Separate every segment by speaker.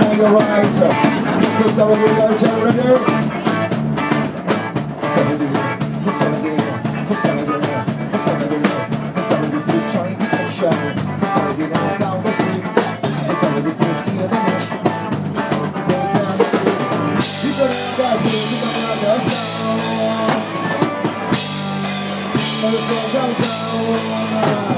Speaker 1: on your right. Put some of you guys already. Some of you, some of you, some of you, some of you, some of you keep trying to get show. Some of you down the street. Some of you push the other mission. Some of you take down the street. You you got that sound. But it's all down down.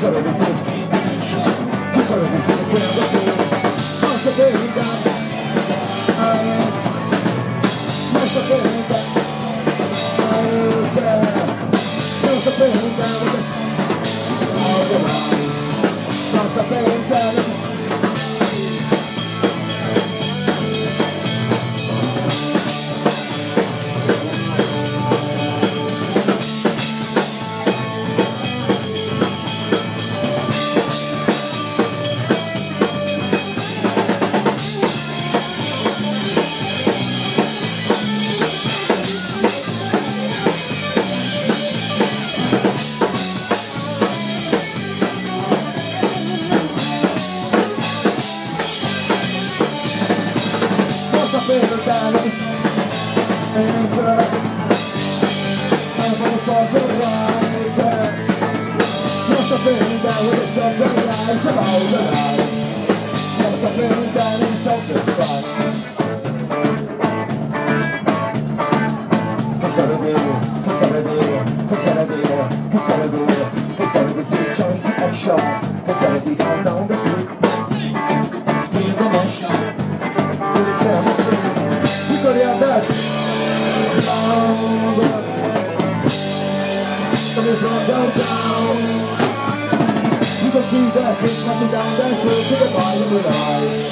Speaker 1: Gracias. With the sun run downtown. You can see that kid coming down that street to the bottom of the eye.